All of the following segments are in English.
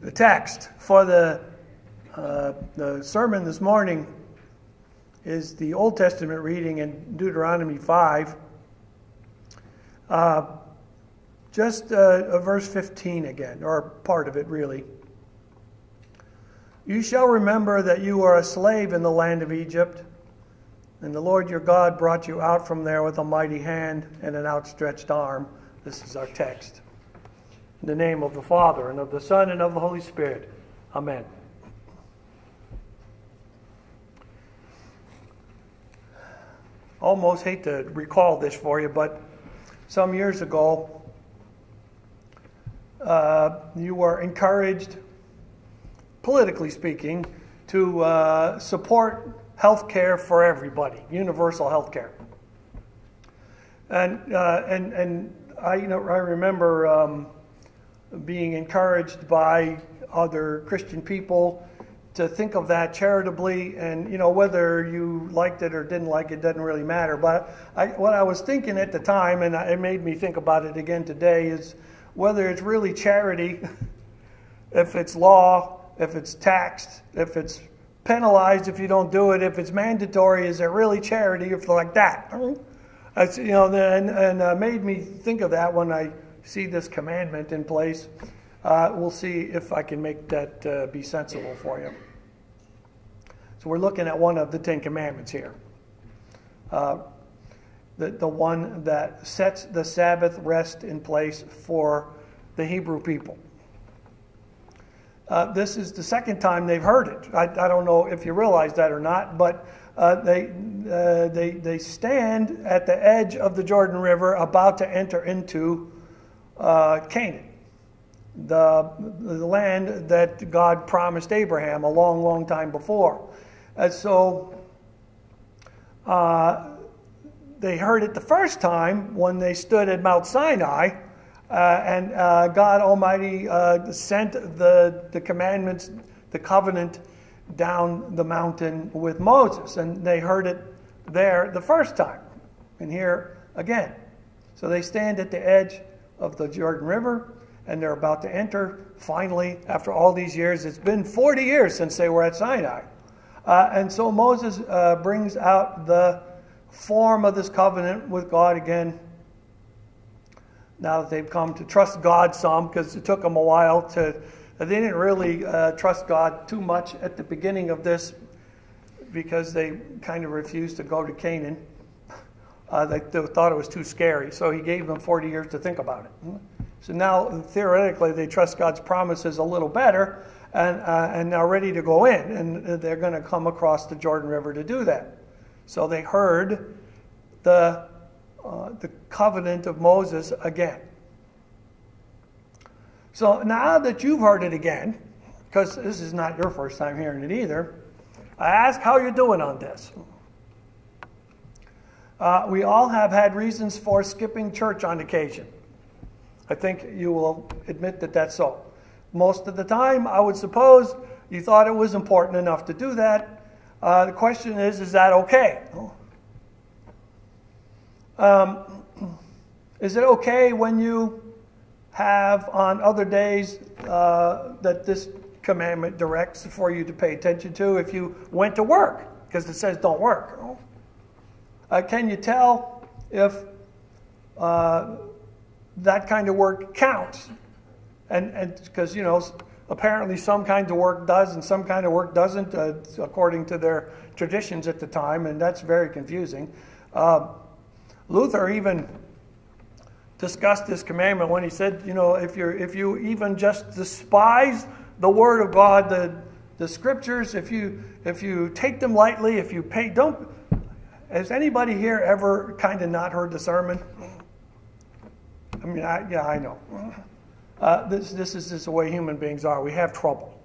The text for the, uh, the sermon this morning is the Old Testament reading in Deuteronomy 5. Uh, just uh, verse 15 again, or part of it really. You shall remember that you were a slave in the land of Egypt, and the Lord your God brought you out from there with a mighty hand and an outstretched arm. This is our text. In the name of the Father, and of the Son, and of the Holy Spirit. Amen. Almost hate to recall this for you, but some years ago, uh, you were encouraged, politically speaking, to uh, support health care for everybody, universal health care. And, uh, and, and I, you know, I remember um, being encouraged by other Christian people to think of that charitably. And you know whether you liked it or didn't like it doesn't really matter. But I, what i was thinking at the time and it made me think about it again today is whether it's really charity if it's law if it's taxed if it's penalized if you don't do it if it's mandatory is it really charity if like that? It's, you know and, and uh, made me think of that when i see this commandment in place, uh, we'll see if I can make that uh, be sensible for you. So we're looking at one of the Ten Commandments here. Uh, the, the one that sets the Sabbath rest in place for the Hebrew people. Uh, this is the second time they've heard it. I, I, don't know if you realize that or not, but uh, they, uh, they, they stand at the edge of the Jordan River about to enter into uh, Canaan, the, the land that God promised Abraham a long, long time before. And so uh, they heard it the first time when they stood at Mount Sinai. Uh, and uh, God Almighty uh, sent the, the commandments, the covenant, down the mountain with Moses. And they heard it there the first time, and here again. So they stand at the edge of the Jordan River, and they're about to enter. Finally, after all these years, it's been 40 years since they were at Sinai. Uh, and so Moses uh, brings out the form of this covenant with God again. Now that they've come to trust God some, because it took them a while to, they didn't really uh, trust God too much at the beginning of this because they kind of refused to go to Canaan. Uh, they, they, thought it was too scary, so he gave them 40 years to think about it. So now, theoretically, they trust God's promises a little better and, uh, and now ready to go in, and they're going to come across the Jordan River to do that. So they heard the, uh, the covenant of Moses again. So now that you've heard it again, because this is not your first time hearing it either, I ask how you're doing on this. Uh, we all have had reasons for skipping church on occasion. I think you will admit that that's so. Most of the time, I would suppose you thought it was important enough to do that. Uh, the question is, is that okay? Um, is it okay when you have on other days uh, that this commandment directs for you to pay attention to if you went to work? Because it says don't work. Uh, can you tell if uh, that kind of work counts? And because, you know, apparently some kind of work does and some kind of work doesn't, uh, according to their traditions at the time, and that's very confusing. Uh, Luther even discussed this commandment when he said, you know, if, you're, if you even just despise the word of God, the, the scriptures, if you, if you take them lightly, if you pay, don't, has anybody here ever kind of not heard the sermon? I mean, I, yeah, I know. Uh, this, this is just the way human beings are. We have trouble.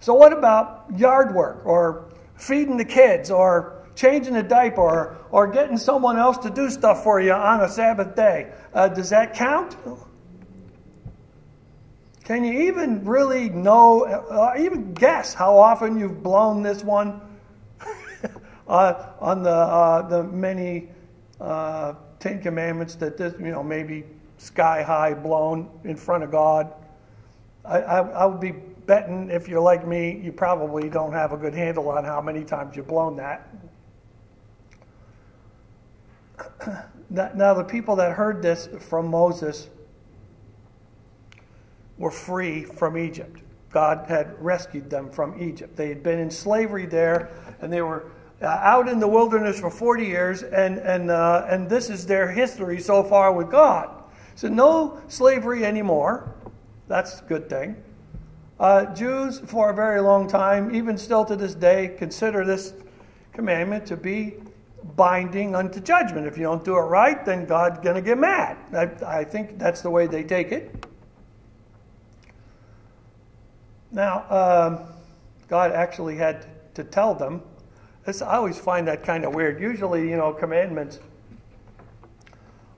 So, what about yard work or feeding the kids or changing a diaper or, or getting someone else to do stuff for you on a Sabbath day? Uh, does that count? Can you even really know, uh, even guess how often you've blown this one uh, on the, uh, the many uh, Ten Commandments that this, you know, maybe sky high blown in front of God. I, I, I would be betting if you're like me, you probably don't have a good handle on how many times you've blown that. Now, the people that heard this from Moses were free from Egypt. God had rescued them from Egypt. They had been in slavery there, and they were out in the wilderness for 40 years, and, and, uh, and this is their history so far with God. So, no slavery anymore. That's a good thing. Uh, Jews, for a very long time, even still to this day, consider this commandment to be binding unto judgment. If you don't do it right, then God's going to get mad. I, I think that's the way they take it. Now, um, God actually had to tell them. This, I always find that kind of weird. Usually, you know, commandments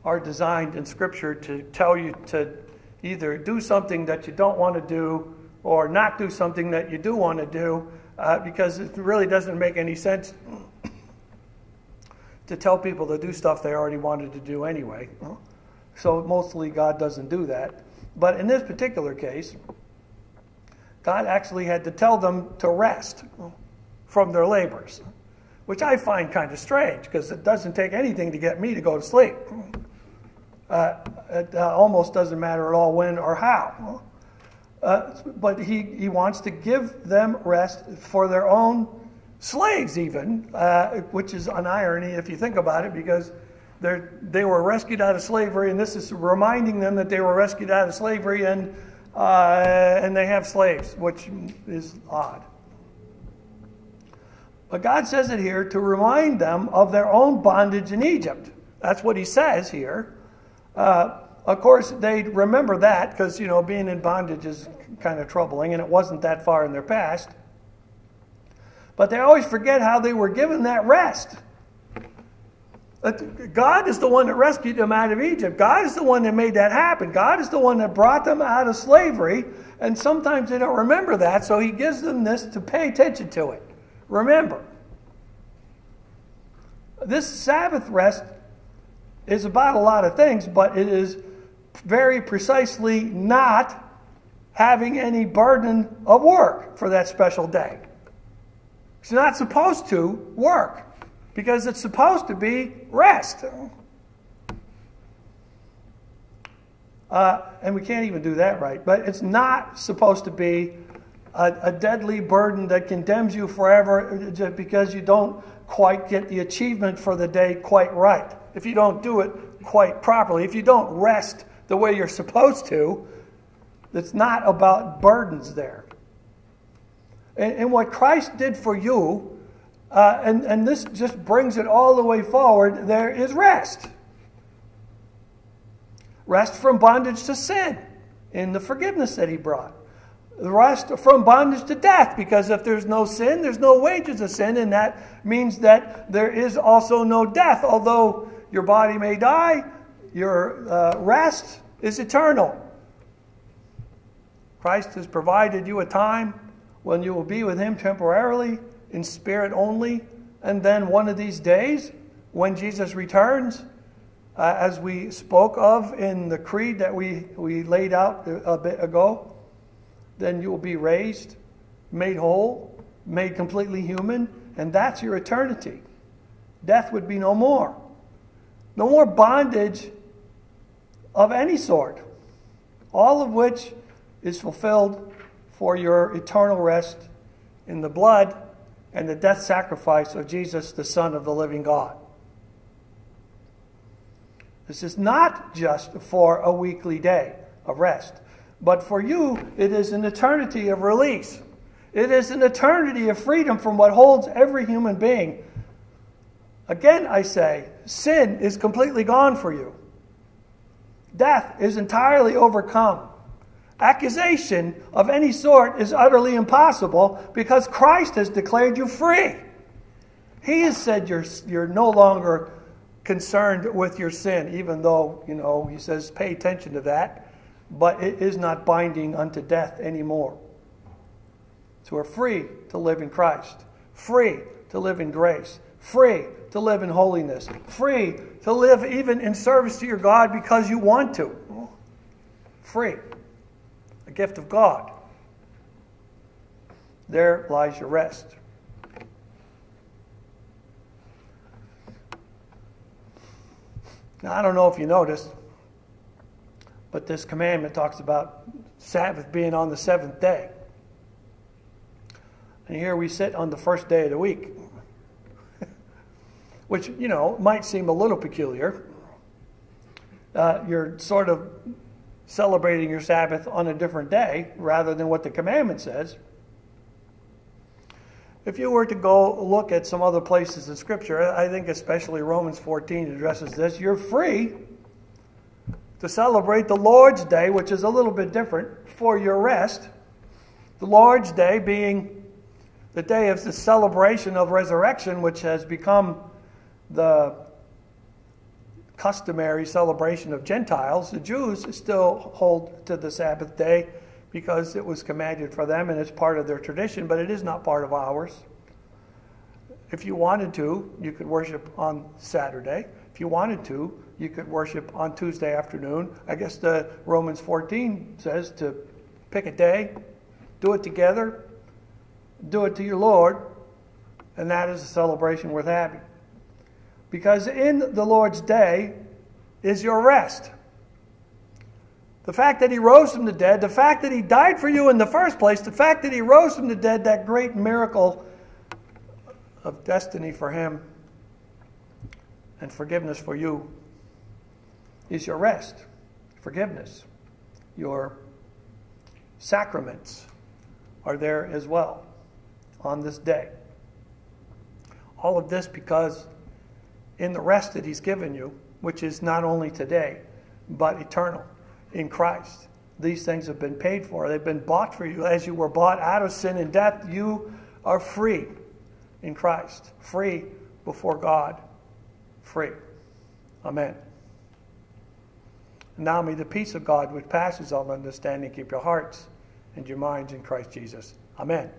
are designed in Scripture to tell you to either do something that you don't want to do or not do something that you do want to do uh, because it really doesn't make any sense to tell people to do stuff they already wanted to do anyway. So mostly God doesn't do that. But in this particular case, God actually had to tell them to rest from their labors, which I find kind of strange because it doesn't take anything to get me to go to sleep. Uh, it uh, almost doesn't matter at all when or how. Uh, but he, he wants to give them rest for their own slaves, even, uh, which is an irony if you think about it, because they were rescued out of slavery, and this is reminding them that they were rescued out of slavery, and, uh, and they have slaves, which is odd. But God says it here to remind them of their own bondage in Egypt. That's what he says here. Uh, of course, they remember that because, you know, being in bondage is kind of troubling, and it wasn't that far in their past. But they always forget how they were given that rest. God is the one that rescued them out of Egypt. God is the one that made that happen. God is the one that brought them out of slavery. And sometimes they don't remember that, so He gives them this to pay attention to it. Remember. This Sabbath rest is about a lot of things, but it is very precisely not having any burden of work for that special day. It's not supposed to work because it's supposed to be rest. Uh, and we can't even do that right. But it's not supposed to be a, a, deadly burden that condemns you forever just because you don't quite get the achievement for the day quite right. If you don't do it quite properly, if you don't rest the way you're supposed to, it's not about burdens there. And, and what Christ did for you, uh, and, and this just brings it all the way forward, there is rest. Rest from bondage to sin in the forgiveness that He brought. The rest from bondage to death, because if there's no sin, there's no wages of sin, and that means that there is also no death. Although your body may die, your uh, rest is eternal. Christ has provided you a time when you will be with Him temporarily, in spirit only, and then one of these days, when Jesus returns, uh, as we spoke of in the creed that we, we laid out a bit ago, then you will be raised, made whole, made completely human, and that's your eternity. Death would be no more. No more bondage of any sort, all of which is fulfilled for your eternal rest in the blood and the death sacrifice of Jesus, the Son of the living God. This is not just for a weekly day of rest, but for you, it is an eternity of release. It is an eternity of freedom from what holds every human being. Again, I say, sin is completely gone for you. Death is entirely overcome. Accusation of any sort is utterly impossible because Christ has declared you free. He has said you're, you're no longer concerned with your sin, even though, you know, he says pay attention to that, but it is not binding unto death anymore. So we're free to live in Christ, free to live in grace, free to live in holiness, free to live even in service to your God because you want to. Free. A gift of God. There lies your rest. Now, I don't know if you noticed, but this commandment talks about Sabbath being on the seventh day. And here we sit on the first day of the week, which, you know, might seem a little peculiar. Uh, you're sort of celebrating your Sabbath on a different day rather than what the commandment says. If you were to go look at some other places in Scripture, I think especially Romans 14 addresses this. You're free to celebrate the Lord's Day, which is a little bit different, for your rest. The Lord's Day being the day of the celebration of resurrection, which has become the customary celebration of Gentiles. The Jews still hold to the Sabbath day because it was commanded for them and it's part of their tradition, but it is not part of ours. If you wanted to, you could worship on Saturday. If you wanted to, you could worship on Tuesday afternoon. I guess the Romans 14 says to pick a day, do it together, do it to your Lord, and that is a celebration worth having. Because in the Lord's day is your rest. The fact that he rose from the dead, the fact that he died for you in the first place, the fact that he rose from the dead, that great miracle of destiny for him and forgiveness for you is your rest, forgiveness. Your sacraments are there as well on this day. All of this because in the rest that He's given you, which is not only today, but eternal in Christ. These things have been paid for. They've been bought for you. As you were bought out of sin and death, you are free in Christ. Free before God. Free. Amen. Now may the peace of God, which passes all understanding, keep your hearts and your minds in Christ Jesus. Amen.